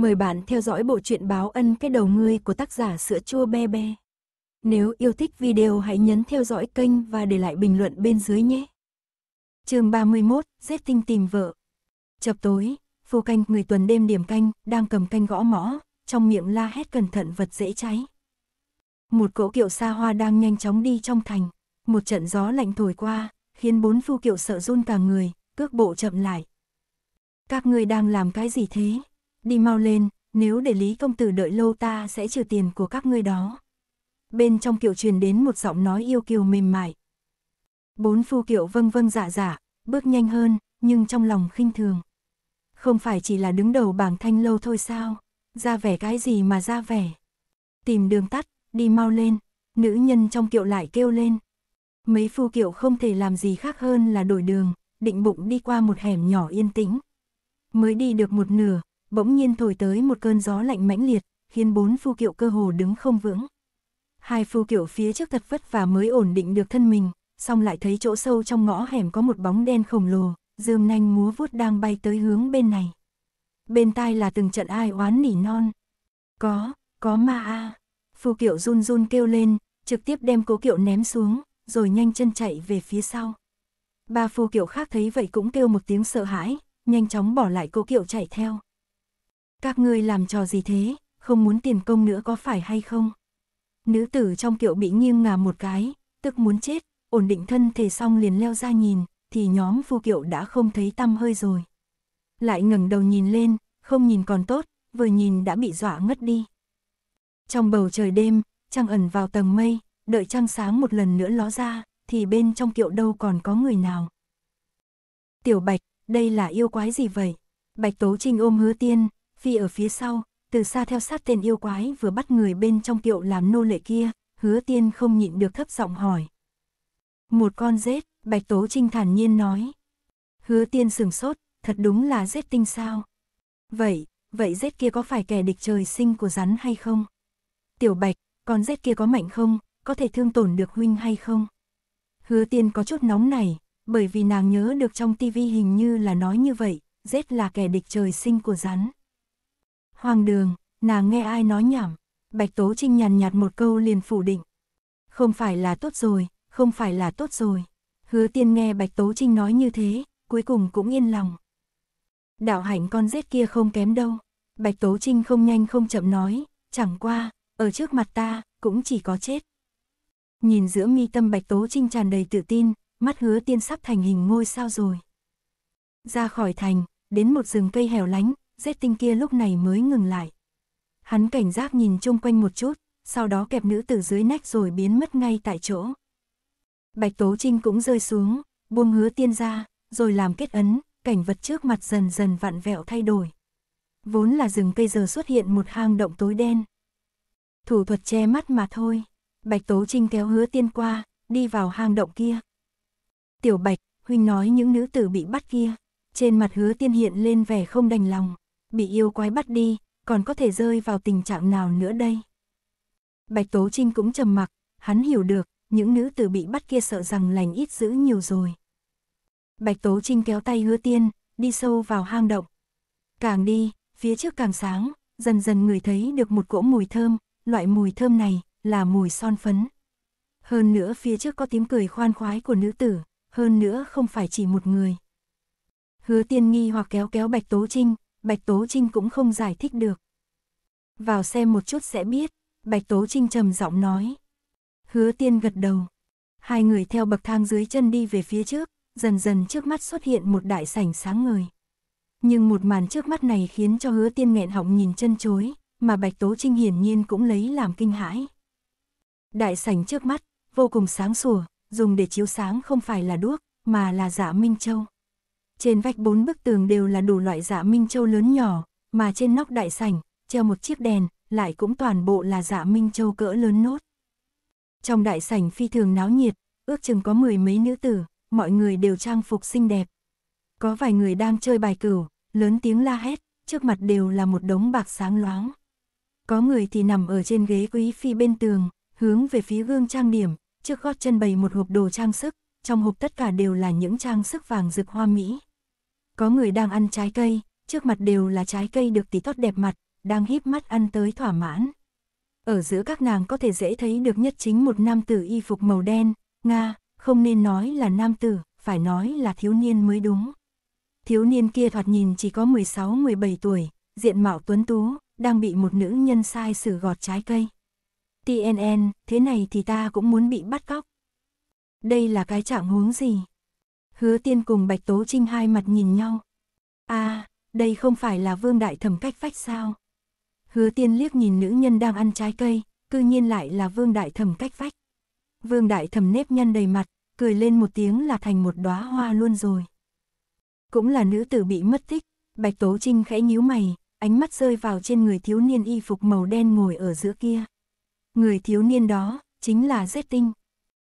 Mời bạn theo dõi bộ truyện báo ân cái đầu ngươi của tác giả sữa chua be be. Nếu yêu thích video hãy nhấn theo dõi kênh và để lại bình luận bên dưới nhé. chương 31, giết tinh tìm vợ. Chập tối, phu canh người tuần đêm điểm canh, đang cầm canh gõ mõ, trong miệng la hét cẩn thận vật dễ cháy. Một cỗ kiệu xa hoa đang nhanh chóng đi trong thành, một trận gió lạnh thổi qua, khiến bốn phu kiệu sợ run cả người, cước bộ chậm lại. Các người đang làm cái gì thế? Đi mau lên, nếu để Lý Công Tử đợi lâu ta sẽ trừ tiền của các ngươi đó. Bên trong kiệu truyền đến một giọng nói yêu kiều mềm mại. Bốn phu kiệu vâng vâng dạ dạ, bước nhanh hơn, nhưng trong lòng khinh thường. Không phải chỉ là đứng đầu bảng thanh lâu thôi sao, ra vẻ cái gì mà ra vẻ. Tìm đường tắt, đi mau lên, nữ nhân trong kiệu lại kêu lên. Mấy phu kiệu không thể làm gì khác hơn là đổi đường, định bụng đi qua một hẻm nhỏ yên tĩnh. Mới đi được một nửa, bỗng nhiên thổi tới một cơn gió lạnh mãnh liệt, khiến bốn phu kiệu cơ hồ đứng không vững. Hai phu kiệu phía trước thật vất và mới ổn định được thân mình, xong lại thấy chỗ sâu trong ngõ hẻm có một bóng đen khổng lồ, dương nanh múa vuốt đang bay tới hướng bên này. Bên tai là từng trận ai oán nỉ non. Có, có ma a. Phu kiệu run run kêu lên, trực tiếp đem cố kiệu ném xuống, rồi nhanh chân chạy về phía sau. Ba phu kiệu khác thấy vậy cũng kêu một tiếng sợ hãi, nhanh chóng bỏ lại cố kiệu chạy theo. Các ngươi làm trò gì thế, không muốn tiền công nữa có phải hay không? Nữ tử trong kiệu bị nghiêng ngả một cái, tức muốn chết, ổn định thân thể xong liền leo ra nhìn, thì nhóm phu kiệu đã không thấy tăm hơi rồi. Lại ngẩng đầu nhìn lên, không nhìn còn tốt, vừa nhìn đã bị dọa ngất đi. Trong bầu trời đêm, trăng ẩn vào tầng mây, đợi trăng sáng một lần nữa ló ra, thì bên trong kiệu đâu còn có người nào. Tiểu Bạch, đây là yêu quái gì vậy? Bạch Tố Trinh ôm hứa tiên, phi ở phía sau, từ xa theo sát tên yêu quái vừa bắt người bên trong kiệu làm nô lệ kia, hứa tiên không nhịn được thấp giọng hỏi. Một con rết, Bạch Tố Trinh thản nhiên nói. Hứa tiên sừng sốt, thật đúng là rết tinh sao. Vậy, vậy rết kia có phải kẻ địch trời sinh của rắn hay không? Tiểu Bạch, con rết kia có mạnh không, có thể thương tổn được huynh hay không? Hứa tiên có chút nóng này, bởi vì nàng nhớ được trong tivi hình như là nói như vậy, rết là kẻ địch trời sinh của rắn. Hoàng đường, nàng nghe ai nói nhảm, Bạch Tố Trinh nhàn nhạt một câu liền phủ định. Không phải là tốt rồi, không phải là tốt rồi. Hứa tiên nghe Bạch Tố Trinh nói như thế, cuối cùng cũng yên lòng. Đạo hạnh con rết kia không kém đâu. Bạch Tố Trinh không nhanh không chậm nói, chẳng qua, ở trước mặt ta, cũng chỉ có chết. Nhìn giữa mi tâm Bạch Tố Trinh tràn đầy tự tin, mắt hứa tiên sắp thành hình ngôi sao rồi. Ra khỏi thành, đến một rừng cây hẻo lánh, rét tinh kia lúc này mới ngừng lại. Hắn cảnh giác nhìn chung quanh một chút, sau đó kẹp nữ tử dưới nách rồi biến mất ngay tại chỗ. Bạch Tố Trinh cũng rơi xuống, buông hứa tiên ra, rồi làm kết ấn, cảnh vật trước mặt dần dần vặn vẹo thay đổi. Vốn là rừng cây giờ xuất hiện một hang động tối đen. Thủ thuật che mắt mà thôi. Bạch Tố Trinh kéo hứa tiên qua, đi vào hang động kia. Tiểu Bạch, huynh nói những nữ tử bị bắt kia. Trên mặt hứa tiên hiện lên vẻ không đành lòng bị yêu quái bắt đi, còn có thể rơi vào tình trạng nào nữa đây? Bạch Tố Trinh cũng trầm mặc, hắn hiểu được, những nữ tử bị bắt kia sợ rằng lành ít giữ nhiều rồi. Bạch Tố Trinh kéo tay hứa tiên, đi sâu vào hang động. Càng đi, phía trước càng sáng, dần dần người thấy được một cỗ mùi thơm, loại mùi thơm này là mùi son phấn. Hơn nữa phía trước có tiếng cười khoan khoái của nữ tử, hơn nữa không phải chỉ một người. Hứa tiên nghi hoặc kéo kéo Bạch Tố Trinh, Bạch Tố Trinh cũng không giải thích được. Vào xem một chút sẽ biết, Bạch Tố Trinh trầm giọng nói. Hứa tiên gật đầu. Hai người theo bậc thang dưới chân đi về phía trước, dần dần trước mắt xuất hiện một đại sảnh sáng ngời. Nhưng một màn trước mắt này khiến cho hứa tiên nghẹn họng nhìn chân chối, mà Bạch Tố Trinh hiển nhiên cũng lấy làm kinh hãi. Đại sảnh trước mắt, vô cùng sáng sủa, dùng để chiếu sáng không phải là đuốc, mà là dạ Minh Châu. Trên vách bốn bức tường đều là đủ loại dạ minh châu lớn nhỏ, mà trên nóc đại sảnh, treo một chiếc đèn, lại cũng toàn bộ là dạ minh châu cỡ lớn nốt. Trong đại sảnh phi thường náo nhiệt, ước chừng có mười mấy nữ tử, mọi người đều trang phục xinh đẹp. Có vài người đang chơi bài cửu, lớn tiếng la hét, trước mặt đều là một đống bạc sáng loáng. Có người thì nằm ở trên ghế quý phi bên tường, hướng về phía gương trang điểm, trước gót chân bày một hộp đồ trang sức, trong hộp tất cả đều là những trang sức vàng rực hoa mỹ. Có người đang ăn trái cây, trước mặt đều là trái cây được tí tốt đẹp mặt, đang híp mắt ăn tới thỏa mãn. Ở giữa các nàng có thể dễ thấy được nhất chính một nam tử y phục màu đen, Nga, không nên nói là nam tử, phải nói là thiếu niên mới đúng. Thiếu niên kia thoạt nhìn chỉ có 16-17 tuổi, diện mạo tuấn tú, đang bị một nữ nhân sai xử gọt trái cây. TNN, thế này thì ta cũng muốn bị bắt cóc. Đây là cái trạng huống gì? Hứa tiên cùng Bạch Tố Trinh hai mặt nhìn nhau. à, đây không phải là vương đại thẩm cách phách sao? Hứa tiên liếc nhìn nữ nhân đang ăn trái cây, cư nhiên lại là vương đại thẩm cách phách. Vương đại thẩm nếp nhăn đầy mặt, cười lên một tiếng là thành một đóa hoa luôn rồi. Cũng là nữ tử bị mất tích, Bạch Tố Trinh khẽ nhíu mày, ánh mắt rơi vào trên người thiếu niên y phục màu đen ngồi ở giữa kia. Người thiếu niên đó, chính là Z Tinh.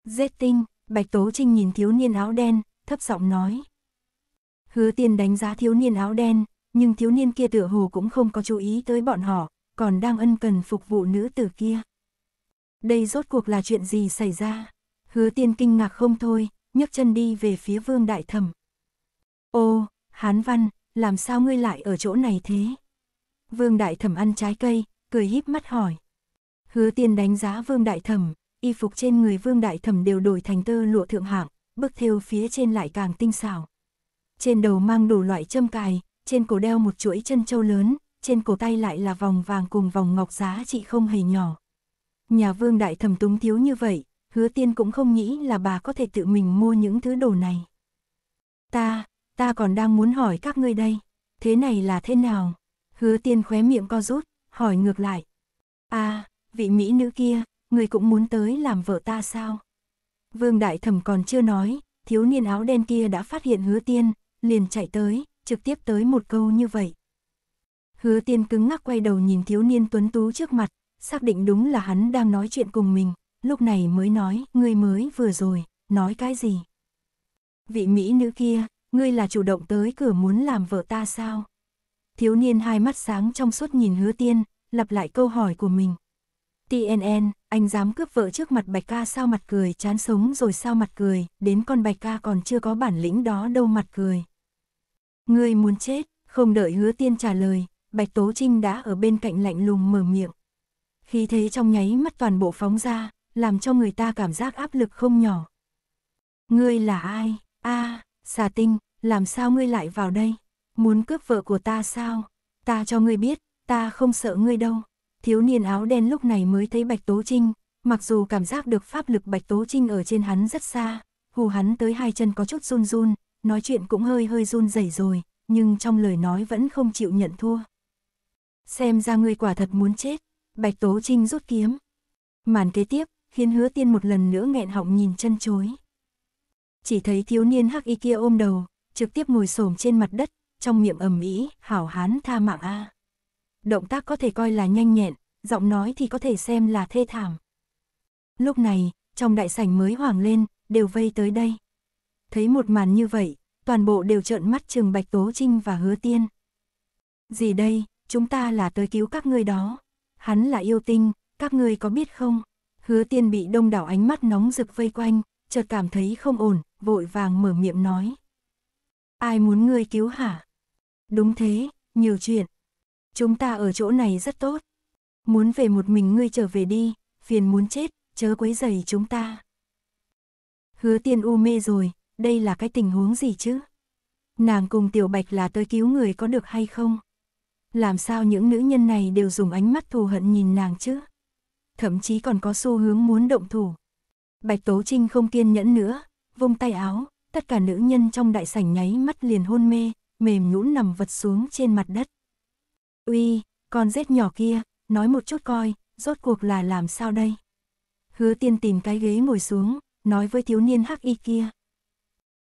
Z Tinh, Bạch Tố Trinh nhìn thiếu niên áo đen, thấp giọng nói. Hứa tiên đánh giá thiếu niên áo đen, nhưng thiếu niên kia tựa hồ cũng không có chú ý tới bọn họ, còn đang ân cần phục vụ nữ tử kia. Đây rốt cuộc là chuyện gì xảy ra? Hứa tiên kinh ngạc không thôi, nhấc chân đi về phía vương đại thẩm. Ô, hán văn, làm sao ngươi lại ở chỗ này thế? Vương đại thẩm ăn trái cây, cười híp mắt hỏi. Hứa tiên đánh giá vương đại thẩm, y phục trên người vương đại thẩm đều đổi thành tơ lụa thượng hạng, bức thêu phía trên lại càng tinh xảo. Trên đầu mang đủ loại châm cài, trên cổ đeo một chuỗi chân châu lớn, trên cổ tay lại là vòng vàng cùng vòng ngọc giá trị không hề nhỏ. Nhà vương đại thẩm túng thiếu như vậy, hứa tiên cũng không nghĩ là bà có thể tự mình mua những thứ đồ này. Ta, ta còn đang muốn hỏi các ngươi đây, thế này là thế nào? Hứa tiên khóe miệng co rút, hỏi ngược lại. À, vị mỹ nữ kia, người cũng muốn tới làm vợ ta sao? Vương Đại Thẩm còn chưa nói, thiếu niên áo đen kia đã phát hiện hứa tiên, liền chạy tới, trực tiếp tới một câu như vậy. Hứa tiên cứng ngắc quay đầu nhìn thiếu niên tuấn tú trước mặt, xác định đúng là hắn đang nói chuyện cùng mình, lúc này mới nói, ngươi mới vừa rồi, nói cái gì? Vị Mỹ nữ kia, ngươi là chủ động tới cửa muốn làm vợ ta sao? Thiếu niên hai mắt sáng trong suốt nhìn hứa tiên, lặp lại câu hỏi của mình. TNN, anh dám cướp vợ trước mặt bạch ca sao mặt cười chán sống rồi sao mặt cười, đến con bạch ca còn chưa có bản lĩnh đó đâu mặt cười. Ngươi muốn chết, không đợi hứa tiên trả lời, bạch tố trinh đã ở bên cạnh lạnh lùng mở miệng. Khi thế trong nháy mắt toàn bộ phóng ra, làm cho người ta cảm giác áp lực không nhỏ. Ngươi là ai? a xà tinh, làm sao ngươi lại vào đây? Muốn cướp vợ của ta sao? Ta cho ngươi biết, ta không sợ ngươi đâu. Thiếu niên áo đen lúc này mới thấy Bạch Tố Trinh, mặc dù cảm giác được pháp lực Bạch Tố Trinh ở trên hắn rất xa, hù hắn tới hai chân có chút run run, nói chuyện cũng hơi hơi run rẩy rồi, nhưng trong lời nói vẫn không chịu nhận thua. Xem ra ngươi quả thật muốn chết, Bạch Tố Trinh rút kiếm. Màn kế tiếp, khiến hứa tiên một lần nữa nghẹn họng nhìn chân chối. Chỉ thấy thiếu niên hắc y kia ôm đầu, trực tiếp ngồi xổm trên mặt đất, trong miệng ầm ĩ, hảo hán tha mạng a. Động tác có thể coi là nhanh nhẹn, giọng nói thì có thể xem là thê thảm. Lúc này, trong đại sảnh mới hoàng lên, đều vây tới đây. Thấy một màn như vậy, toàn bộ đều trợn mắt trừng Bạch Tố Trinh và Hứa Tiên. Gì đây, chúng ta là tới cứu các ngươi đó. Hắn là yêu tinh, các ngươi có biết không? Hứa Tiên bị đông đảo ánh mắt nóng rực vây quanh, chợt cảm thấy không ổn, vội vàng mở miệng nói. Ai muốn ngươi cứu hả? Đúng thế, nhiều chuyện. Chúng ta ở chỗ này rất tốt. Muốn về một mình ngươi trở về đi, phiền muốn chết, chớ quấy rầy chúng ta. Hứa tiên u mê rồi, đây là cái tình huống gì chứ? Nàng cùng tiểu bạch là tới cứu người có được hay không? Làm sao những nữ nhân này đều dùng ánh mắt thù hận nhìn nàng chứ? Thậm chí còn có xu hướng muốn động thủ. Bạch Tố Trinh không kiên nhẫn nữa, vung tay áo, tất cả nữ nhân trong đại sảnh nháy mắt liền hôn mê, mềm nhũn nằm vật xuống trên mặt đất. Uy, con rết nhỏ kia, nói một chút coi, rốt cuộc là làm sao đây? Hứa tiên tìm cái ghế ngồi xuống, nói với thiếu niên hắc y kia.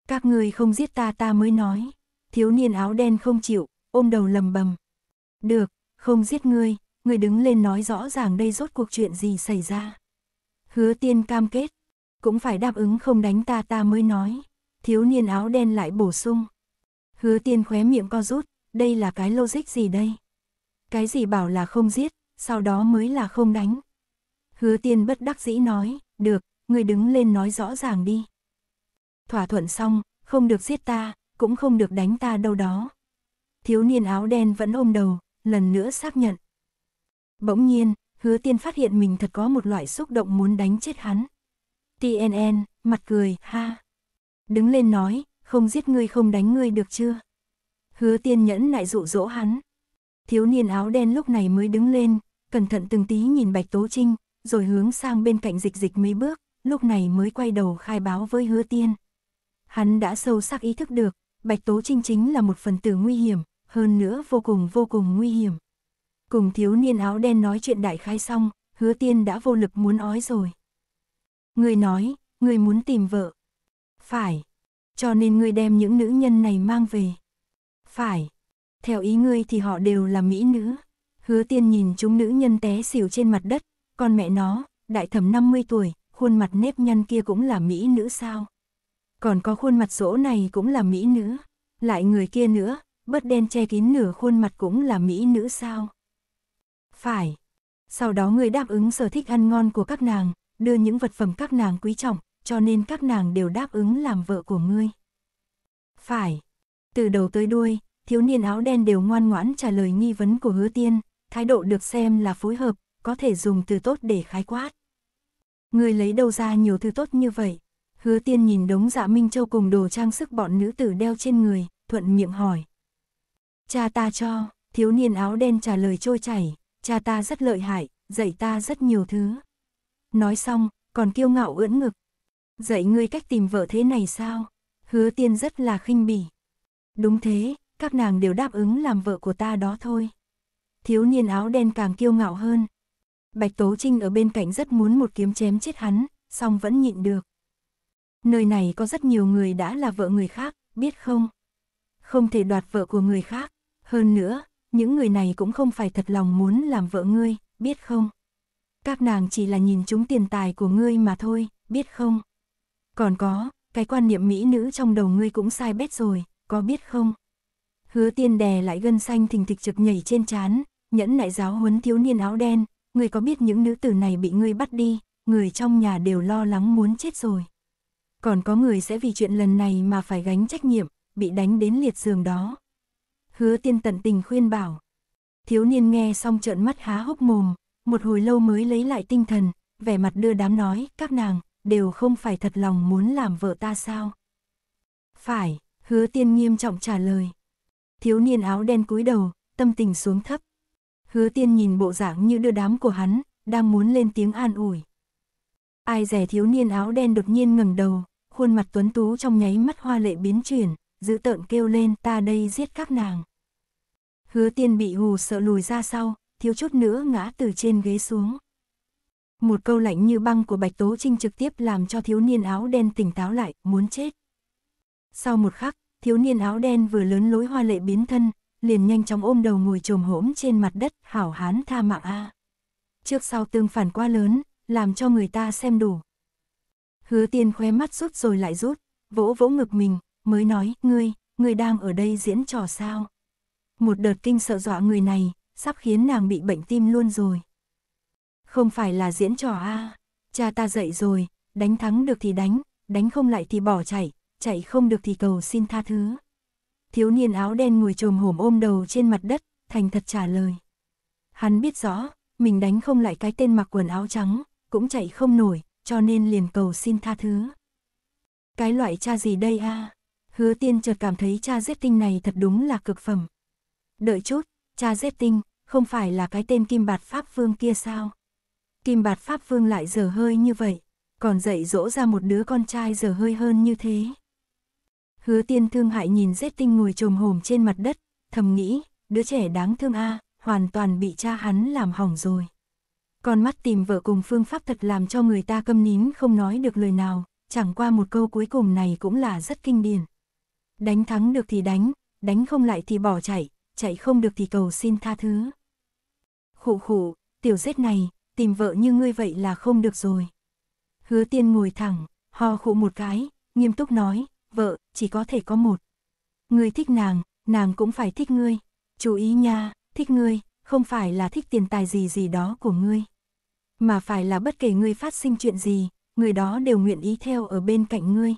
Các người không giết ta ta mới nói. Thiếu niên áo đen không chịu, ôm đầu lầm bầm. Được, không giết ngươi, ngươi đứng lên nói rõ ràng đây rốt cuộc chuyện gì xảy ra. Hứa tiên cam kết, cũng phải đáp ứng không đánh ta ta mới nói. Thiếu niên áo đen lại bổ sung. Hứa tiên khóe miệng co rút, đây là cái logic gì đây? Cái gì bảo là không giết, sau đó mới là không đánh. Hứa tiên bất đắc dĩ nói, được, người đứng lên nói rõ ràng đi. Thỏa thuận xong, không được giết ta, cũng không được đánh ta đâu đó. Thiếu niên áo đen vẫn ôm đầu, lần nữa xác nhận, Bỗng nhiên, hứa tiên phát hiện mình thật có một loại xúc động muốn đánh chết hắn. TNN, mặt cười, ha. Đứng lên nói, không giết ngươi không đánh ngươi được chưa? Hứa tiên nhẫn lại dụ dỗ hắn. Thiếu niên áo đen lúc này mới đứng lên, cẩn thận từng tí nhìn Bạch Tố Trinh, rồi hướng sang bên cạnh dịch dịch mấy bước, lúc này mới quay đầu khai báo với hứa tiên. Hắn đã sâu sắc ý thức được, Bạch Tố Trinh chính là một phần tử nguy hiểm, hơn nữa vô cùng vô cùng nguy hiểm. Cùng thiếu niên áo đen nói chuyện đại khai xong, hứa tiên đã vô lực muốn ói rồi. Người nói, người muốn tìm vợ. Phải. Cho nên người đem những nữ nhân này mang về. Phải. Theo ý ngươi thì họ đều là mỹ nữ. Hứa tiên nhìn chúng nữ nhân té xỉu trên mặt đất, con mẹ nó, đại thẩm 50 tuổi, khuôn mặt nếp nhăn kia cũng là mỹ nữ sao? Còn có khuôn mặt rỗ này cũng là mỹ nữ. Lại người kia nữa, bớt đen che kín nửa khuôn mặt cũng là mỹ nữ sao? Phải. Sau đó người đáp ứng sở thích ăn ngon của các nàng, đưa những vật phẩm các nàng quý trọng, cho nên các nàng đều đáp ứng làm vợ của ngươi. Phải. Từ đầu tới đuôi, thiếu niên áo đen đều ngoan ngoãn trả lời nghi vấn của hứa tiên, thái độ được xem là phối hợp, có thể dùng từ tốt để khái quát. Người lấy đâu ra nhiều thứ tốt như vậy? Hứa tiên nhìn đống dạ Minh Châu cùng đồ trang sức bọn nữ tử đeo trên người, thuận miệng hỏi. Cha ta cho, thiếu niên áo đen trả lời trôi chảy, cha ta rất lợi hại, dạy ta rất nhiều thứ. Nói xong, còn kiêu ngạo ưỡn ngực. Dạy ngươi cách tìm vợ thế này sao? Hứa tiên rất là khinh bỉ. Đúng thế, các nàng đều đáp ứng làm vợ của ta đó thôi. Thiếu niên áo đen càng kiêu ngạo hơn. Bạch Tố Trinh ở bên cạnh rất muốn một kiếm chém chết hắn, song vẫn nhịn được. Nơi này có rất nhiều người đã là vợ người khác, biết không? Không thể đoạt vợ của người khác. Hơn nữa, những người này cũng không phải thật lòng muốn làm vợ ngươi, biết không? Các nàng chỉ là nhìn chúng tiền tài của ngươi mà thôi, biết không? Còn có, cái quan niệm mỹ nữ trong đầu ngươi cũng sai bét rồi, có biết không? Hứa tiên đè lại gân xanh thình thịch trực nhảy trên chán, nhẫn lại giáo huấn thiếu niên áo đen, Người có biết những nữ tử này bị ngươi bắt đi, người trong nhà đều lo lắng muốn chết rồi. Còn có người sẽ vì chuyện lần này mà phải gánh trách nhiệm, bị đánh đến liệt giường đó. Hứa tiên tận tình khuyên bảo. Thiếu niên nghe xong trợn mắt há hốc mồm, một hồi lâu mới lấy lại tinh thần, vẻ mặt đưa đám nói, các nàng, đều không phải thật lòng muốn làm vợ ta sao? Phải, hứa tiên nghiêm trọng trả lời. Thiếu niên áo đen cúi đầu, tâm tình xuống thấp. Hứa tiên nhìn bộ dạng như đưa đám của hắn, đang muốn lên tiếng an ủi. Ai rẻ thiếu niên áo đen đột nhiên ngẩng đầu, khuôn mặt tuấn tú trong nháy mắt hoa lệ biến chuyển, giữ tợn kêu lên ta đây giết các nàng. Hứa tiên bị hù sợ lùi ra sau, thiếu chút nữa ngã từ trên ghế xuống. Một câu lạnh như băng của Bạch Tố Trinh trực tiếp làm cho thiếu niên áo đen tỉnh táo lại, muốn chết. Sau một khắc, thiếu niên áo đen vừa lớn lối hoa lệ biến thân, liền nhanh chóng ôm đầu ngồi trồm hổm trên mặt đất, hảo hán tha mạng a. Trước sau tương phản quá lớn, làm cho người ta xem đủ. Hứa tiên khóe mắt rút rồi lại rút, vỗ vỗ ngực mình, mới nói, ngươi, ngươi đang ở đây diễn trò sao. Một đợt kinh sợ dọa người này, sắp khiến nàng bị bệnh tim luôn rồi. Không phải là diễn trò a cha ta dậy rồi, đánh thắng được thì đánh, đánh không lại thì bỏ chạy, chạy không được thì cầu xin tha thứ. Thiếu niên áo đen ngồi trồm hổm ôm đầu trên mặt đất, thành thật trả lời. Hắn biết rõ, mình đánh không lại cái tên mặc quần áo trắng, cũng chạy không nổi, cho nên liền cầu xin tha thứ. Cái loại cha gì đây a? Hứa tiên chợt cảm thấy cha giết tinh này thật đúng là cực phẩm. Đợi chút, cha giết tinh, không phải là cái tên kim bạt pháp vương kia sao? Kim bạt pháp vương lại dở hơi như vậy, còn dạy dỗ ra một đứa con trai dở hơi hơn như thế. Hứa tiên thương hại nhìn rết tinh ngồi trồm hổm trên mặt đất, thầm nghĩ, đứa trẻ đáng thương a hoàn toàn bị cha hắn làm hỏng rồi. Con mắt tìm vợ cùng phương pháp thật làm cho người ta câm nín không nói được lời nào, chẳng qua một câu cuối cùng này cũng là rất kinh điển. Đánh thắng được thì đánh, đánh không lại thì bỏ chạy, chạy không được thì cầu xin tha thứ. Khụ khụ, tiểu rết này, tìm vợ như ngươi vậy là không được rồi. Hứa tiên ngồi thẳng, ho khụ một cái, nghiêm túc nói, vợ, chỉ có thể có một. Ngươi thích nàng, nàng cũng phải thích ngươi. Chú ý nha, thích ngươi, không phải là thích tiền tài gì gì đó của ngươi. Mà phải là bất kể ngươi phát sinh chuyện gì, người đó đều nguyện ý theo ở bên cạnh ngươi.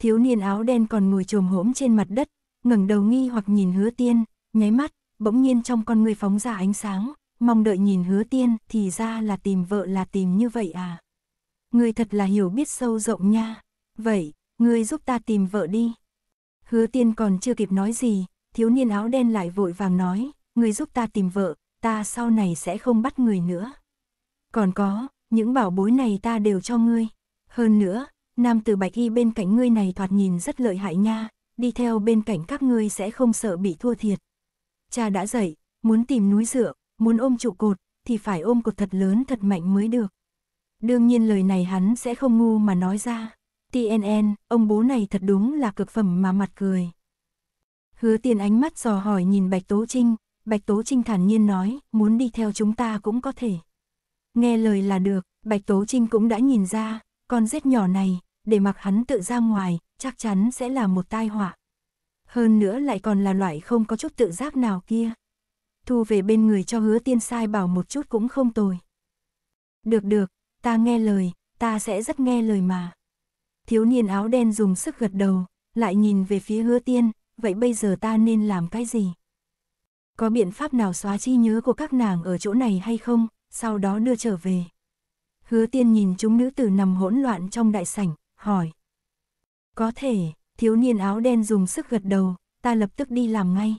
Thiếu niên áo đen còn ngồi trồm hổm trên mặt đất, ngẩng đầu nghi hoặc nhìn hứa tiên, nháy mắt, bỗng nhiên trong con ngươi phóng ra ánh sáng, mong đợi nhìn hứa tiên, thì ra là tìm vợ là tìm như vậy à. Người thật là hiểu biết sâu rộng nha. Vậy, ngươi giúp ta tìm vợ đi. Hứa tiên còn chưa kịp nói gì, thiếu niên áo đen lại vội vàng nói, người giúp ta tìm vợ, ta sau này sẽ không bắt người nữa. Còn có, những bảo bối này ta đều cho ngươi. Hơn nữa, nam tử bạch y bên cạnh ngươi này thoạt nhìn rất lợi hại nha, đi theo bên cạnh các ngươi sẽ không sợ bị thua thiệt. Cha đã dạy, muốn tìm núi dựa, muốn ôm trụ cột, thì phải ôm cột thật lớn thật mạnh mới được. Đương nhiên lời này hắn sẽ không ngu mà nói ra. TNN, ông bố này thật đúng là cực phẩm mà mặt cười. Hứa tiền ánh mắt dò hỏi nhìn Bạch Tố Trinh, Bạch Tố Trinh thản nhiên nói, muốn đi theo chúng ta cũng có thể. Nghe lời là được, Bạch Tố Trinh cũng đã nhìn ra, con rết nhỏ này, để mặc hắn tự ra ngoài, chắc chắn sẽ là một tai họa. Hơn nữa lại còn là loại không có chút tự giác nào kia. Thu về bên người cho hứa tiên sai bảo một chút cũng không tồi. Được được, ta nghe lời, ta sẽ rất nghe lời mà. Thiếu niên áo đen dùng sức gật đầu, lại nhìn về phía hứa tiên, vậy bây giờ ta nên làm cái gì? Có biện pháp nào xóa chi nhớ của các nàng ở chỗ này hay không, sau đó đưa trở về? Hứa tiên nhìn chúng nữ tử nằm hỗn loạn trong đại sảnh, hỏi. Có thể, thiếu niên áo đen dùng sức gật đầu, ta lập tức đi làm ngay.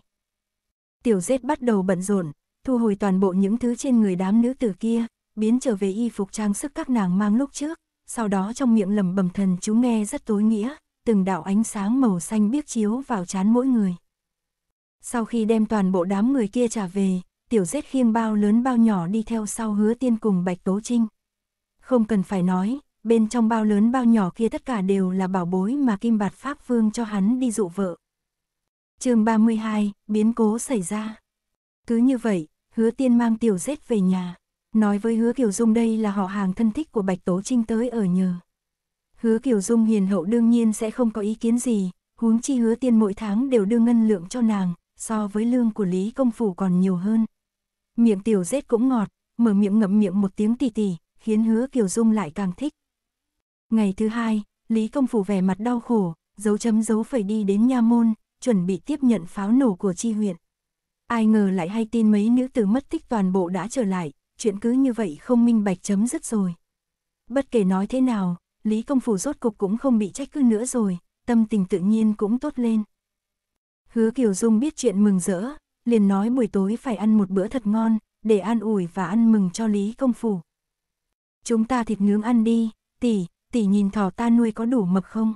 Tiểu dết bắt đầu bận rộn, thu hồi toàn bộ những thứ trên người đám nữ tử kia, biến trở về y phục trang sức các nàng mang lúc trước, sau đó trong miệng lầm bầm thần chú nghe rất tối nghĩa, từng đạo ánh sáng màu xanh biếc chiếu vào chán mỗi người. Sau khi đem toàn bộ đám người kia trả về, tiểu rết khiêng bao lớn bao nhỏ đi theo sau hứa tiên cùng Bạch Tố Trinh. Không cần phải nói, bên trong bao lớn bao nhỏ kia tất cả đều là bảo bối mà Kim Bạt Pháp Vương cho hắn đi dụ vợ. chương 32, biến cố xảy ra. Cứ như vậy, hứa tiên mang tiểu rết về nhà, nói với hứa Kiều Dung đây là họ hàng thân thích của Bạch Tố Trinh tới ở nhờ. Hứa Kiều Dung hiền hậu đương nhiên sẽ không có ý kiến gì, huống chi hứa tiên mỗi tháng đều đưa ngân lượng cho nàng, so với lương của Lý Công Phủ còn nhiều hơn. Miệng tiểu rết cũng ngọt, mở miệng ngậm miệng một tiếng tì tì, khiến hứa Kiều Dung lại càng thích. Ngày thứ hai, Lý Công Phủ vẻ mặt đau khổ, dấu chấm dấu phải đi đến nha môn, chuẩn bị tiếp nhận pháo nổ của chi huyện. Ai ngờ lại hay tin mấy nữ tử mất tích toàn bộ đã trở lại, chuyện cứ như vậy không minh bạch chấm dứt rồi. Bất kể nói thế nào, Lý Công Phủ rốt cục cũng không bị trách cứ nữa rồi, tâm tình tự nhiên cũng tốt lên. Hứa Kiều Dung biết chuyện mừng rỡ, liền nói buổi tối phải ăn một bữa thật ngon, để an ủi và ăn mừng cho Lý Công Phủ. Chúng ta thịt nướng ăn đi, tỷ, tỷ nhìn thỏ ta nuôi có đủ mập không?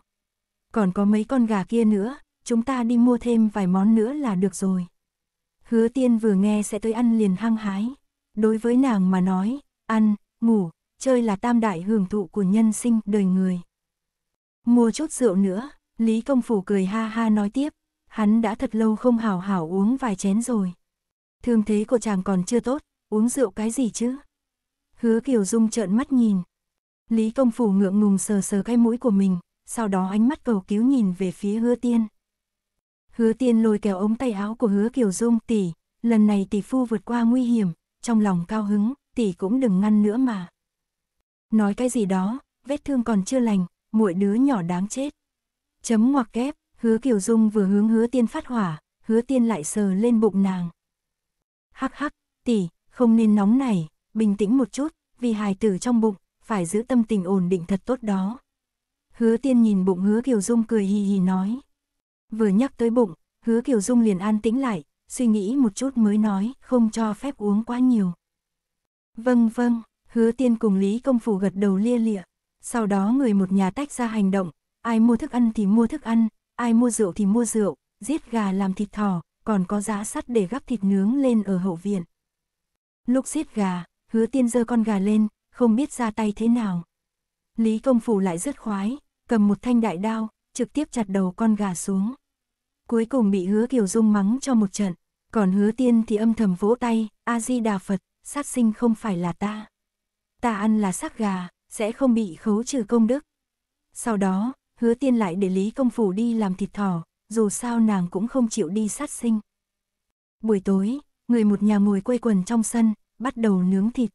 Còn có mấy con gà kia nữa, chúng ta đi mua thêm vài món nữa là được rồi. Hứa tiên vừa nghe sẽ tới ăn liền hăng hái. Đối với nàng mà nói, ăn, ngủ, chơi là tam đại hưởng thụ của nhân sinh đời người. Mua chút rượu nữa, Lý Công Phủ cười ha ha nói tiếp, hắn đã thật lâu không hảo hảo uống vài chén rồi. Thương thế của chàng còn chưa tốt, uống rượu cái gì chứ? Hứa Kiều Dung trợn mắt nhìn. Lý Công Phủ ngượng ngùng sờ sờ cái mũi của mình, sau đó ánh mắt cầu cứu nhìn về phía hứa tiên. Hứa tiên lôi kéo ống tay áo của hứa Kiều Dung tỷ, lần này tỷ phu vượt qua nguy hiểm, trong lòng cao hứng, tỷ cũng đừng ngăn nữa mà. Nói cái gì đó, vết thương còn chưa lành, muội đứa nhỏ đáng chết. Chấm ngoặc kép, hứa Kiều Dung vừa hướng hứa tiên phát hỏa, hứa tiên lại sờ lên bụng nàng. Hắc hắc, tỷ, không nên nóng này, bình tĩnh một chút, vì hài tử trong bụng, phải giữ tâm tình ổn định thật tốt đó. Hứa tiên nhìn bụng hứa Kiều Dung cười hì hì nói. Vừa nhắc tới bụng, hứa Kiều Dung liền an tĩnh lại, suy nghĩ một chút mới nói, không cho phép uống quá nhiều. Vâng vâng, hứa tiên cùng Lý Công Phủ gật đầu lia lịa, sau đó người một nhà tách ra hành động, ai mua thức ăn thì mua thức ăn, ai mua rượu thì mua rượu, giết gà làm thịt thỏ, còn có giá sắt để gắp thịt nướng lên ở hậu viện. Lúc giết gà, hứa tiên giơ con gà lên, không biết ra tay thế nào. Lý công phủ lại rất khoái, cầm một thanh đại đao, trực tiếp chặt đầu con gà xuống. Cuối cùng bị hứa kiều dung mắng cho một trận, còn hứa tiên thì âm thầm vỗ tay, A-di-đà Phật, sát sinh không phải là ta. Ta ăn là xác gà, sẽ không bị khấu trừ công đức. Sau đó, hứa tiên lại để Lý Công Phủ đi làm thịt thỏ, dù sao nàng cũng không chịu đi sát sinh. Buổi tối, người một nhà ngồi quây quần trong sân, bắt đầu nướng thịt.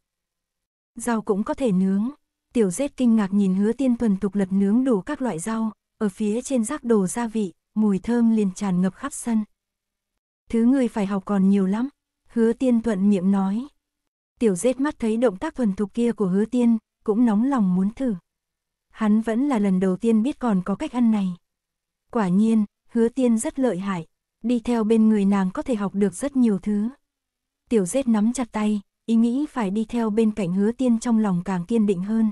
Rau cũng có thể nướng. Tiểu dết kinh ngạc nhìn hứa tiên thuần tục lật nướng đủ các loại rau, ở phía trên rác đồ gia vị, mùi thơm liền tràn ngập khắp sân. Thứ người phải học còn nhiều lắm, hứa tiên thuận miệng nói. Tiểu dết mắt thấy động tác thuần thục kia của hứa tiên, cũng nóng lòng muốn thử. Hắn vẫn là lần đầu tiên biết còn có cách ăn này. Quả nhiên, hứa tiên rất lợi hại, đi theo bên người nàng có thể học được rất nhiều thứ. Tiểu dết nắm chặt tay, ý nghĩ phải đi theo bên cạnh hứa tiên trong lòng càng kiên định hơn.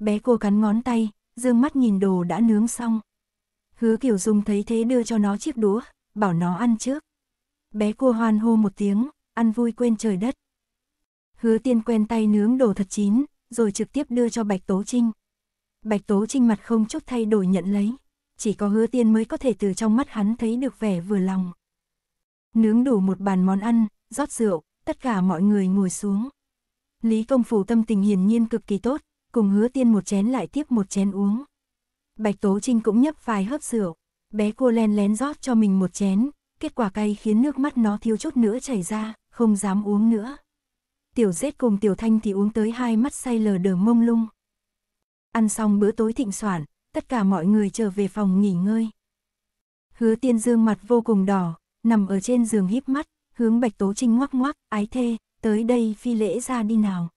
Bé cô cắn ngón tay, dương mắt nhìn đồ đã nướng xong. Hứa kiểu dùng thấy thế đưa cho nó chiếc đũa, bảo nó ăn trước. Bé cua hoan hô một tiếng, ăn vui quên trời đất. Hứa tiên quen tay nướng đồ thật chín, rồi trực tiếp đưa cho Bạch Tố Trinh. Bạch Tố Trinh mặt không chút thay đổi nhận lấy, chỉ có hứa tiên mới có thể từ trong mắt hắn thấy được vẻ vừa lòng. Nướng đủ một bàn món ăn, rót rượu, tất cả mọi người ngồi xuống. Lý công phủ tâm tình hiển nhiên cực kỳ tốt, cùng hứa tiên một chén lại tiếp một chén uống. Bạch Tố Trinh cũng nhấp vài hớp rượu, bé cô len lén rót cho mình một chén, kết quả cay khiến nước mắt nó thiếu chút nữa chảy ra, không dám uống nữa. Tiểu dết cùng Tiểu Thanh thì uống tới hai mắt say lờ đờ mông lung. Ăn xong bữa tối thịnh soạn, tất cả mọi người trở về phòng nghỉ ngơi. Hứa tiên dương mặt vô cùng đỏ, nằm ở trên giường híp mắt, hướng Bạch Tố Trinh ngoắc ngoắc, ái thê, tới đây phi lễ ra đi nào.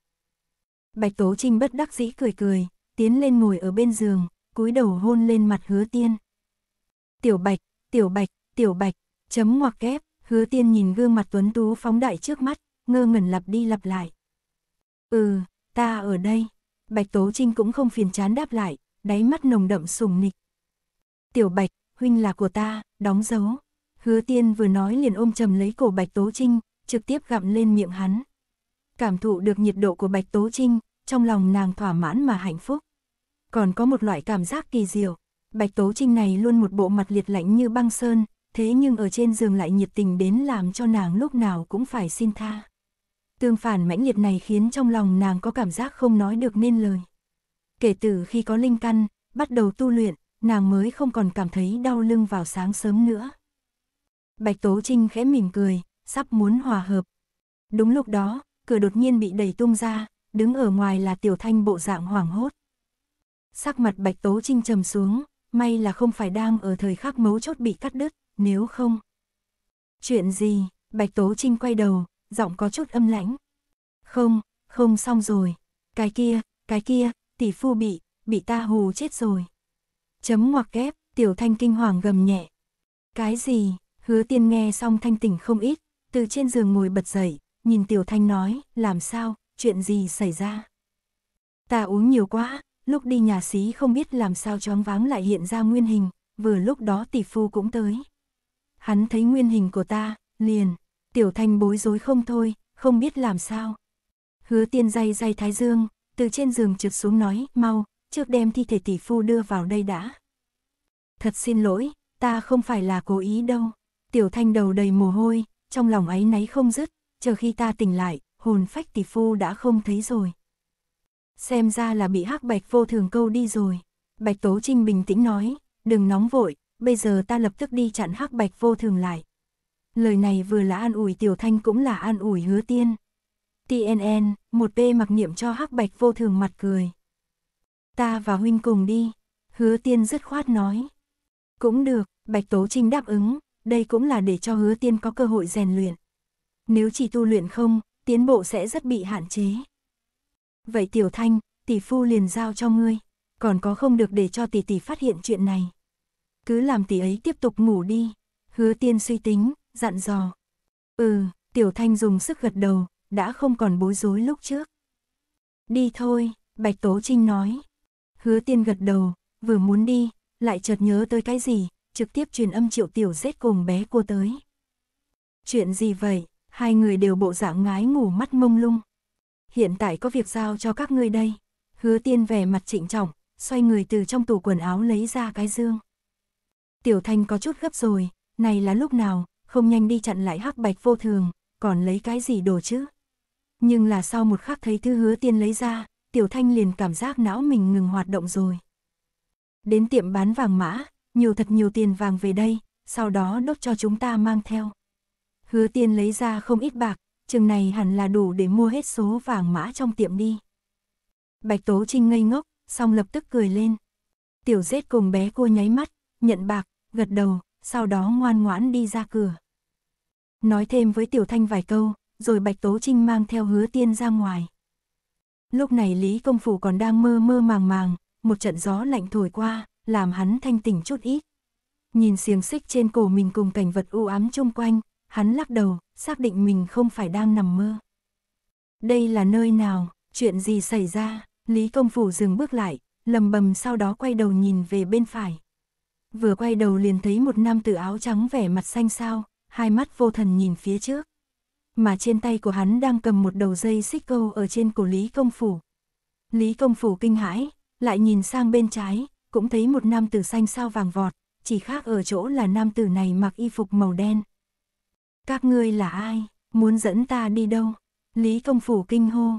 Bạch Tố Trinh bất đắc dĩ cười cười, tiến lên ngồi ở bên giường, cúi đầu hôn lên mặt hứa tiên. Tiểu Bạch, Tiểu Bạch, Tiểu Bạch, chấm ngoặc kép, hứa tiên nhìn gương mặt tuấn tú phóng đại trước mắt, ngơ ngẩn lặp đi lặp lại. Ừ, ta ở đây. Bạch Tố Trinh cũng không phiền chán đáp lại, đáy mắt nồng đậm sùng nịch. Tiểu Bạch, huynh là của ta, đóng dấu. Hứa tiên vừa nói liền ôm chầm lấy cổ Bạch Tố Trinh, trực tiếp gặm lên miệng hắn. Cảm thụ được nhiệt độ của Bạch Tố Trinh, trong lòng nàng thỏa mãn mà hạnh phúc. Còn có một loại cảm giác kỳ diệu, Bạch Tố Trinh này luôn một bộ mặt liệt lạnh như băng sơn, thế nhưng ở trên giường lại nhiệt tình đến làm cho nàng lúc nào cũng phải xin tha. Tương phản mãnh liệt này khiến trong lòng nàng có cảm giác không nói được nên lời. Kể từ khi có linh căn, bắt đầu tu luyện, nàng mới không còn cảm thấy đau lưng vào sáng sớm nữa. Bạch Tố Trinh khẽ mỉm cười, sắp muốn hòa hợp. Đúng lúc đó, cửa đột nhiên bị đẩy tung ra, đứng ở ngoài là Tiểu Thanh bộ dạng hoảng hốt. Sắc mặt Bạch Tố Trinh trầm xuống, may là không phải đang ở thời khắc mấu chốt bị cắt đứt, nếu không. Chuyện gì? Bạch Tố Trinh quay đầu, giọng có chút âm lãnh. Không, không xong rồi. Cái kia, cái kia, tỷ phu bị, bị ta hù chết rồi. Chấm ngoặc kép, tiểu thanh kinh hoàng gầm nhẹ. Cái gì, hứa tiên nghe xong thanh tỉnh không ít, từ trên giường ngồi bật dậy, nhìn tiểu thanh nói, làm sao, chuyện gì xảy ra. Ta uống nhiều quá, lúc đi nhà xí không biết làm sao choáng váng lại hiện ra nguyên hình, vừa lúc đó tỷ phu cũng tới. Hắn thấy nguyên hình của ta, liền, tiểu thanh bối rối không thôi, không biết làm sao. Hứa tiên dây dây thái dương, từ trên giường trượt xuống nói, mau, trước đem thi thể tỷ phu đưa vào đây đã. Thật xin lỗi, ta không phải là cố ý đâu. Tiểu thanh đầu đầy mồ hôi, trong lòng ấy náy không dứt, chờ khi ta tỉnh lại, hồn phách tỷ phu đã không thấy rồi. Xem ra là bị hắc bạch vô thường câu đi rồi. Bạch Tố Trinh bình tĩnh nói, đừng nóng vội, bây giờ ta lập tức đi chặn hắc bạch vô thường lại. Lời này vừa là an ủi Tiểu Thanh cũng là an ủi hứa tiên. TNN, một p mặc niệm cho hắc bạch vô thường mặt cười. Ta và huynh cùng đi, hứa tiên dứt khoát nói. Cũng được, Bạch Tố Trinh đáp ứng, đây cũng là để cho hứa tiên có cơ hội rèn luyện. Nếu chỉ tu luyện không, tiến bộ sẽ rất bị hạn chế. Vậy Tiểu Thanh, tỷ phu liền giao cho ngươi, còn có không được để cho tỷ tỷ phát hiện chuyện này. Cứ làm tỷ ấy tiếp tục ngủ đi. Hứa tiên suy tính, dặn dò. Ừ, Tiểu Thanh dùng sức gật đầu, đã không còn bối rối lúc trước. Đi thôi, Bạch Tố Trinh nói. Hứa tiên gật đầu, vừa muốn đi, lại chợt nhớ tới cái gì, trực tiếp truyền âm triệu tiểu rết cùng bé cô tới. Chuyện gì vậy, hai người đều bộ dạng ngái ngủ mắt mông lung. Hiện tại có việc giao cho các ngươi đây. Hứa tiên vẻ mặt trịnh trọng, xoay người từ trong tủ quần áo lấy ra cái dương. Tiểu thanh có chút gấp rồi, này là lúc nào, không nhanh đi chặn lại hắc bạch vô thường, còn lấy cái gì đồ chứ? Nhưng là sau một khắc thấy thư hứa tiên lấy ra, tiểu thanh liền cảm giác não mình ngừng hoạt động rồi. Đến tiệm bán vàng mã, nhiều thật nhiều tiền vàng về đây, sau đó đốt cho chúng ta mang theo. Hứa tiên lấy ra không ít bạc, chừng này hẳn là đủ để mua hết số vàng mã trong tiệm đi. Bạch Tố Trinh ngây ngốc, xong lập tức cười lên. Tiểu dết cùng bé cô nháy mắt, nhận bạc, gật đầu, sau đó ngoan ngoãn đi ra cửa. Nói thêm với Tiểu Thanh vài câu, rồi Bạch Tố Trinh mang theo hứa tiên ra ngoài. Lúc này Lý Công Phủ còn đang mơ mơ màng màng, một trận gió lạnh thổi qua, làm hắn thanh tỉnh chút ít. Nhìn xiềng xích trên cổ mình cùng cảnh vật u ám chung quanh, hắn lắc đầu, xác định mình không phải đang nằm mơ. Đây là nơi nào, chuyện gì xảy ra, Lý Công Phủ dừng bước lại, lầm bầm sau đó quay đầu nhìn về bên phải. Vừa quay đầu liền thấy một nam tử áo trắng vẻ mặt xanh xao, hai mắt vô thần nhìn phía trước. Mà trên tay của hắn đang cầm một đầu dây xích câu ở trên cổ Lý Công Phủ. Lý Công Phủ kinh hãi, lại nhìn sang bên trái, cũng thấy một nam tử xanh sao vàng vọt, chỉ khác ở chỗ là nam tử này mặc y phục màu đen. Các ngươi là ai, muốn dẫn ta đi đâu? Lý Công Phủ kinh hô.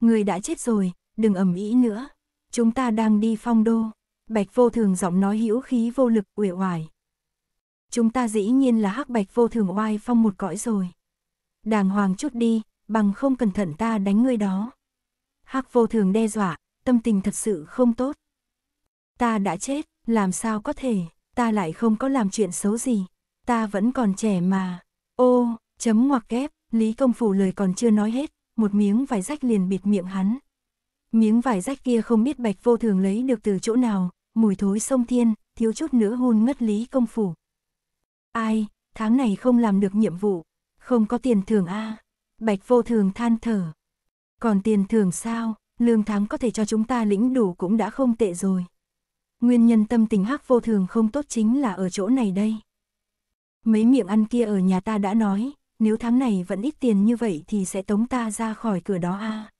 Người đã chết rồi, đừng ầm ĩ nữa. Chúng ta đang đi phong đô. Bạch vô thường giọng nói hữu khí vô lực uể oải. Chúng ta dĩ nhiên là hắc bạch vô thường oai phong một cõi rồi. Đàng hoàng chút đi, bằng không cẩn thận ta đánh ngươi đó. Hắc vô thường đe dọa, tâm tình thật sự không tốt. Ta đã chết, làm sao có thể, ta lại không có làm chuyện xấu gì. Ta vẫn còn trẻ mà. Ô, chấm ngoặc kép, Lý Công Phủ lời còn chưa nói hết, một miếng vải rách liền bịt miệng hắn. Miếng vải rách kia không biết bạch vô thường lấy được từ chỗ nào, mùi thối sông thiên, thiếu chút nữa hôn ngất Lý Công Phủ. Ai, tháng này không làm được nhiệm vụ, không có tiền thưởng a Bạch vô thường than thở. Còn tiền thưởng sao, lương tháng có thể cho chúng ta lĩnh đủ cũng đã không tệ rồi. Nguyên nhân tâm tình hắc vô thường không tốt chính là ở chỗ này đây. Mấy miệng ăn kia ở nhà ta đã nói, nếu tháng này vẫn ít tiền như vậy thì sẽ tống ta ra khỏi cửa đó a.